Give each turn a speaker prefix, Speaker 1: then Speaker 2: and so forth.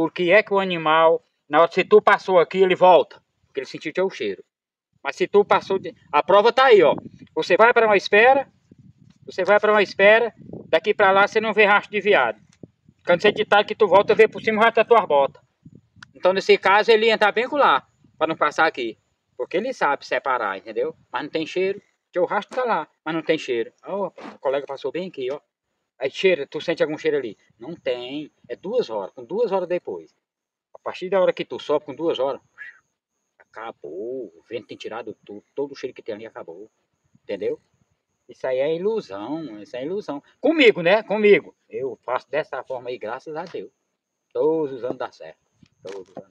Speaker 1: por que é que o animal, na hora que tu passou aqui, ele volta. Porque ele sentiu teu cheiro. Mas se tu passou, de... a prova tá aí, ó. Você vai para uma espera, você vai para uma espera, daqui para lá você não vê rastro de viado. Quando você ditar que tu volta, vê por cima o rastro da tua bota. Então, nesse caso, ele ia entrar bem com lá, para não passar aqui. Porque ele sabe separar, entendeu? Mas não tem cheiro. Teu rastro tá lá, mas não tem cheiro. Ó, oh, o colega passou bem aqui, ó. Aí cheira, tu sente algum cheiro ali? Não tem. É duas horas, com duas horas depois. A partir da hora que tu sobe com duas horas, acabou. O vento tem tirado tudo, todo o cheiro que tem ali acabou. Entendeu? Isso aí é ilusão, isso é ilusão. Comigo, né? Comigo. Eu faço dessa forma aí, graças a Deus. Todos os anos dá certo. Todos os anos.